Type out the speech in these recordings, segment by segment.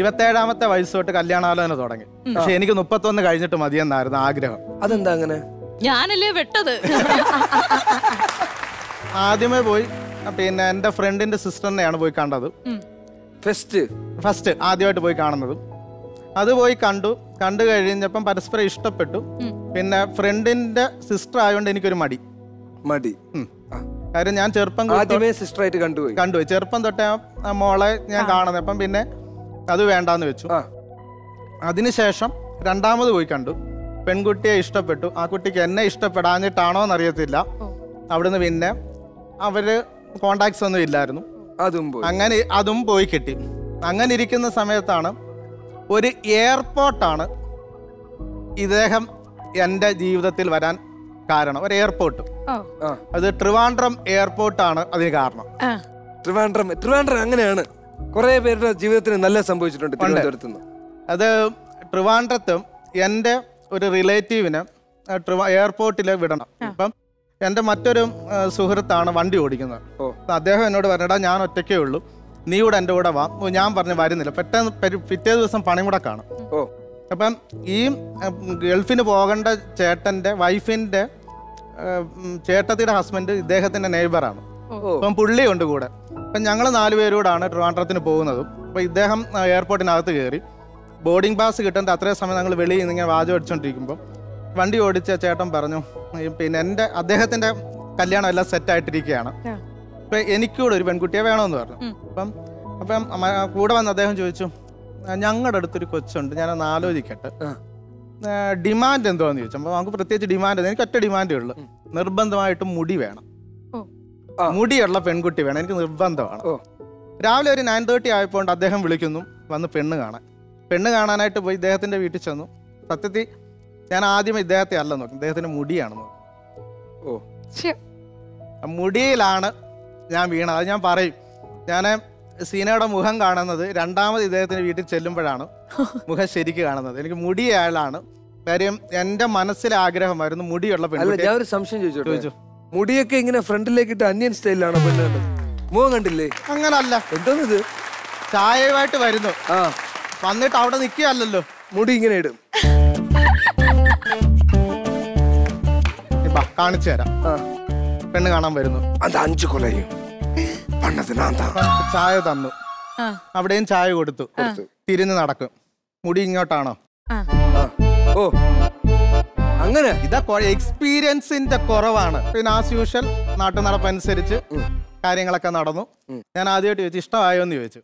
ഇരുപത്തേഴാമത്തെ വയസ്സ് തൊട്ട് കല്യാണാലോചന തുടങ്ങി. പക്ഷെ എനിക്ക് മുപ്പത്തൊന്ന് കഴിഞ്ഞിട്ട് മതിയെന്നായിരുന്നു ആഗ്രഹം. അതെന്താ അങ്ങനെ ഞാനല്ലേ വെട്ടത്. ആദ്യമേ പോയി പിന്നെ എന്റെ ഫ്രണ്ടിന്റെ സിസ്റ്ററിനെയാണ് പോയി കണ്ടത്. ഫസ്റ്റ് ഫസ്റ്റ് ആദ്യമായിട്ട് പോയി കാണുന്നത്. അത് പോയി കണ്ടു. കണ്ടു കഴിഞ്ഞപ്പം പരസ്പരം ഇഷ്ടപ്പെട്ടു. പിന്നെ ഫ്രണ്ടിന്റെ സിസ്റ്റർ ആയതുകൊണ്ട് എനിക്കൊരു മടി. മടി. കാര്യം ഞാൻ ചെറുപ്പം കണ്ടുപോയി. കണ്ടുപോയി. ചെറുപ്പം തൊട്ടേ മോളെ ഞാൻ കാണുന്നത് അപ്പം പിന്നെ അത് വേണ്ടാന്ന് വെച്ചു. അതിനുശേഷം രണ്ടാമത് പോയി കണ്ടു. പെൺകുട്ടിയെ ഇഷ്ടപ്പെട്ടു. ആ കുട്ടിക്ക് എന്നെ ഇഷ്ടപ്പെടാഞ്ഞിട്ടാണോ എന്നറിയത്തില്ല. അവിടുന്ന് പിന്നെ അവർ കോണ്ടാക്ട്സ് ഒന്നും ഇല്ലായിരുന്നു. അതും പോയി. അങ്ങനെ അതും പോയി കിട്ടി. അങ്ങനെ ഇരിക്കുന്ന സമയത്താണ് ഒരു എയർപോർട്ടാണ് ഇദ്ദേഹം എന്റെ ജീവിതത്തിൽ വരാൻ കാരണം. ഒരു എയർപോർട്ട്. അത് ട്രിവാൻഡ്രം എയർപോർട്ടാണ് അതിന് കാരണം. ട്രിവാൻഡ്രം ട്രിവാൻഡ്രം അങ്ങനെയാണ്. കുറെ പേരുടെ ജീവിതത്തിന് നല്ല സംഭവിച്ചിട്ടുണ്ട് തിരുവനന്തപുരത്ത് അത് ട്രിവാൻഡ്രത്തും എന്റെ ഒരു റിലേറ്റീവിന് എയർപോർട്ടിൽ വിടണം. ഇപ്പം എന്റെ മറ്റൊരു സുഹൃത്താണ് വണ്ടി ഓടിക്കുന്നത്. അദ്ദേഹം എന്നോട് പറഞ്ഞിടാ ഞാൻ ഒറ്റയ്ക്കേ ഉള്ളൂ. നീ കൂടെ എന്റെ കൂടെ വാ. ഞാൻ പറഞ്ഞു വരുന്നില്ല. പെട്ടെന്ന് പിറ്റേ ദിവസം പണിമുടക്കാണ് ഓ. അപ്പം ഈ ഗൾഫിന് പോകേണ്ട ചേട്ടന്റെ വൈഫിന്റെ ചേട്ടത്തിയുടെ ഹസ്ബൻഡ് ഇദ്ദേഹത്തിന്റെ നെയ്ബറാണ്. അപ്പം പുള്ളിയുണ്ട് കൂടെ. അപ്പം ഞങ്ങൾ നാലുപേരൂടാണ് ട്രിവാൻഡ്രത്തിന് പോകുന്നതും അപ്പോൾ ഇദ്ദേഹം എയർപോർട്ടിനകത്ത് കയറി ബോർഡിംഗ് പാസ് കിട്ടേണ്ട അത്രയും സമയം ഞങ്ങൾ വെളിയിൽ നിന്ന് ഇങ്ങനെ വാചം അടിച്ചുകൊണ്ടിരിക്കുമ്പോൾ വണ്ടി ഓടിച്ച ചേട്ടൻ പറഞ്ഞു പിന്നെ എന്റെ അദ്ദേഹത്തിന്റെ കല്യാണം എല്ലാം സെറ്റായിട്ടിരിക്കുകയാണ്. അപ്പം എനിക്കൂടെ ഒരു പെൺകുട്ടിയെ വേണമെന്ന് പറഞ്ഞു. അപ്പം അപ്പം കൂടെ വന്ന് അദ്ദേഹം ചോദിച്ചു ഞങ്ങളുടെ അടുത്തൊരു കൊച്ചുണ്ട് ഞാനൊന്ന് ആലോചിക്കട്ടെ. ഡിമാൻഡ് എന്തോന്ന് ചോദിച്ചു അപ്പോൾ നമുക്ക് പ്രത്യേകിച്ച് ഡിമാൻഡ് എനിക്ക് ഒറ്റ ഡിമാൻഡേ ഉള്ളൂ നിർബന്ധമായിട്ടും മുടി വേണം. മുടിയുള്ള പെൺകുട്ടി വേണം. എനിക്ക് നിർബന്ധമാണ്. രാവിലെ ഒരു നയൻ തേർട്ടി ആയപ്പോൾ അദ്ദേഹം വിളിക്കുന്നു. വന്ന് പെണ്ണ് കാണാൻ. പെണ്ണ് കാണാനായിട്ട് പോയി ഇദ്ദേഹത്തിന്റെ വീട്ടിൽ ചെന്നു. സത്യത്തിൽ ഞാൻ ആദ്യം ഇദ്ദേഹത്തെ അല്ല നോക്കി. ഇദ്ദേഹത്തിന്റെ മുടിയാണ് നോക്കി. ഓ. മുടിയിലാണ് ഞാൻ വീണത്. അത് ഞാൻ പറയും. ഞാൻ സീനയുടെ മുഖം കാണുന്നത് രണ്ടാമത് ഇദ്ദേഹത്തിന്റെ വീട്ടിൽ ചെല്ലുമ്പോഴാണ്. മുഖം ശരിക്ക് കാണുന്നത്. എനിക്ക് മുടി അയാളാണ് കാര്യം എന്റെ മനസ്സിലെ ആഗ്രഹമായിരുന്നു മുടിയുള്ള പെണ്ണ് പെൺകുട്ടി ഞാൻ ഒരു സംശയം ചോദിച്ചു ചോദിച്ചു. മുടിയൊക്കെ ഇങ്ങനെ ഫ്രണ്ടിലേക്ക് ഇട്ട് അന്യൻ സ്റ്റൈലിലാണ് പെണ്ണുണ്ട് മുഖം കണ്ടില്ലേ? അങ്ങനല്ല. എന്തോന്നിത്? ചായയുമായിട്ട് വരുന്നു. ആ. വന്നിട്ട് അവിടെ നിൽക്കുകയല്ലോ മുടി ഇങ്ങനെ ഇടും. കാണിച്ചു തരാം. ആ. പെണ്ണ് കാണാൻ വരുന്നു. അത് അഞ്ചു കൊലയും. ചായ തന്നു. ആ. അവിടെയും ചായ കൊടുത്തു. തിരിഞ്ഞു നടക്കും. മുടി ഇങ്ങോട്ടാണോ? ഓ. അങ്ങനെ. ഇതാ എക്സ്പീരിയൻസിന്റെ കുറവാണ്. പിന്നെ ആസ് യൂഷ്വൽ നാട്ടു നടപ്പനുസരിച്ച്. കാര്യങ്ങളൊക്കെ നടന്നു. ഞാൻ ആദ്യമായിട്ട് ചോദിച്ചു ഇഷ്ടമായോ? എന്ന് ചോദിച്ചു.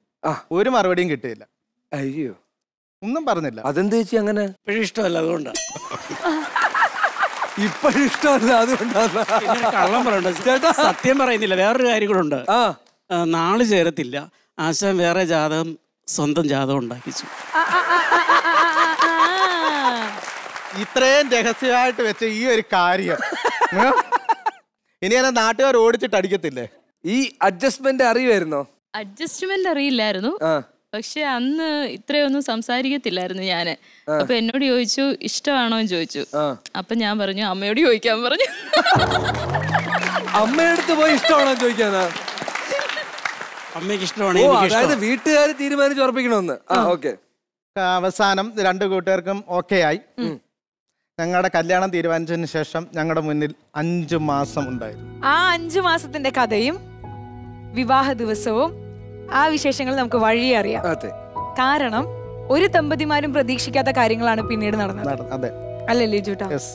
ഒരു മറുപടിയും കിട്ടിയില്ല. അയ്യോ. ഒന്നും പറഞ്ഞില്ല. അതെന്ത് ചേച്ചി അങ്ങനെ? ഇപ്പോഴും ഇഷ്ടമല്ല അതുകൊണ്ട്. ഇപ്പോഴും ഇഷ്ടമല്ല അതുകൊണ്ടാണ്. കള്ളം പറയണ്ട. സത്യം പറയുന്നില്ല. വേറൊരു കാര്യം കൂടെ ഉണ്ട് നാൾ ചേരത്തില്ല. ആശാൻ വേറെ ജാതകം സ്വന്തം ജാതകം ഉണ്ടാക്കിച്ചു. ഇത്രയും രഹസ്യമായിട്ട് വെച്ച ഈ ഒരു കാര്യം. ഇനി എന്നെ നാട്ടുകാർ ഓടിച്ചിട്ട് അടിക്കത്തില്ലേ? ഈ അഡ്ജസ്റ്റ്മെന്റ് അറിയുമായിരുന്നോ അഡ്ജസ്റ്റ്മെന്റ് അറിയില്ലായിരുന്നു. പക്ഷെ അന്ന് ഇത്രയൊന്നും സംസാരിക്കത്തില്ലായിരുന്നു ഞാൻ. അപ്പൊ എന്നോട് ചോദിച്ചു ഇഷ്ടമാണോ? എന്ന് ചോദിച്ചു. അപ്പൊ ഞാൻ പറഞ്ഞു അമ്മയോട് ചോദിക്കാൻ പറഞ്ഞു. അമ്മയടുത്ത് പോയി ഇഷ്ടമാണോ ചോദിക്കാനാ? അമ്മയ്ക്ക് ഇഷ്ടമാണ് അതായത് വീട്ടുകാർ തീരുമാനിച്ച് ഉറപ്പിക്കണമെന്ന്. ആ ഓക്കെ. അവസാനം രണ്ടു കൂട്ടുകാർക്കും ഓക്കെ ആയി. ഞങ്ങളുടെ കല്യാണം തീരുമാനിച്ചതിന് ശേഷം ഞങ്ങളുടെ മുന്നിൽ അഞ്ചു മാസം ഉണ്ടായിരുന്നു. ആ അഞ്ചു മാസത്തിന്റെ കഥയും വിവാഹ ദിവസവും ആ വിശേഷങ്ങൾ നമുക്ക് വഴി അറിയാം. അതെ. കാരണം ഒരു ദമ്പതിമാരും പ്രതീക്ഷിക്കാത്ത കാര്യങ്ങളാണ് പിന്നീട് നടന്നത്. നട- അതെ. അല്ലല്ലേ ജൂട്ടാ യെസ്